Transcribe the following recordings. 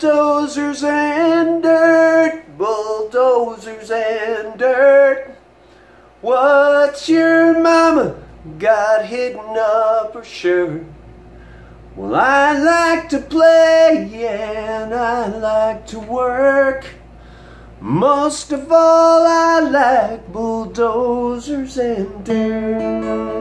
bulldozers and dirt, bulldozers and dirt. What's your mama got hidden up her shirt? Well, I like to play and I like to work. Most of all, I like bulldozers and dirt.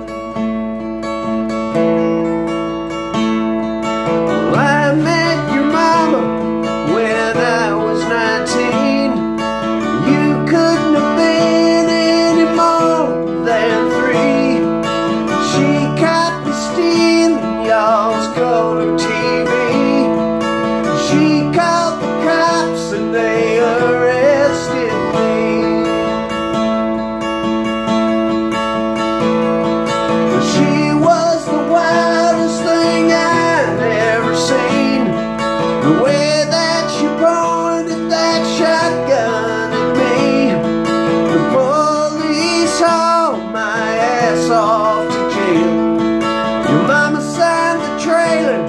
Your mama signed the trailer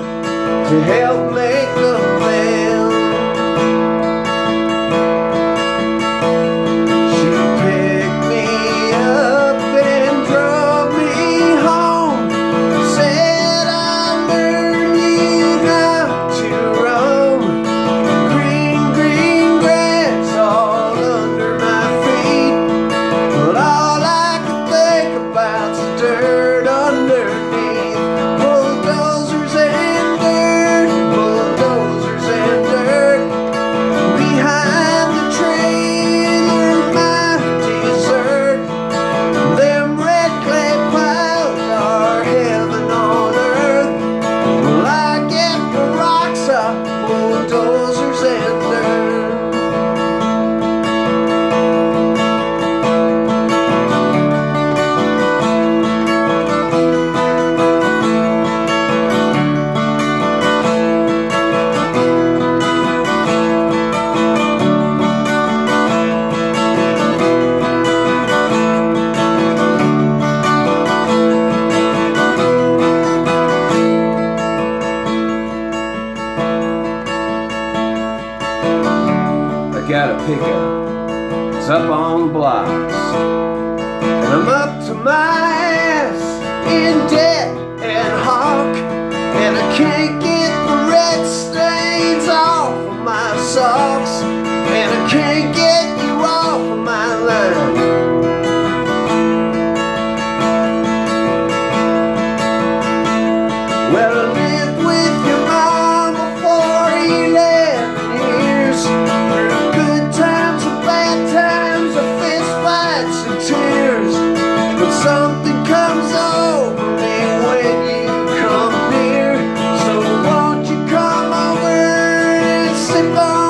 to help make the got a pickup. It's up on blocks. And I'm up to my ass in debt and hawk. And I can't get simple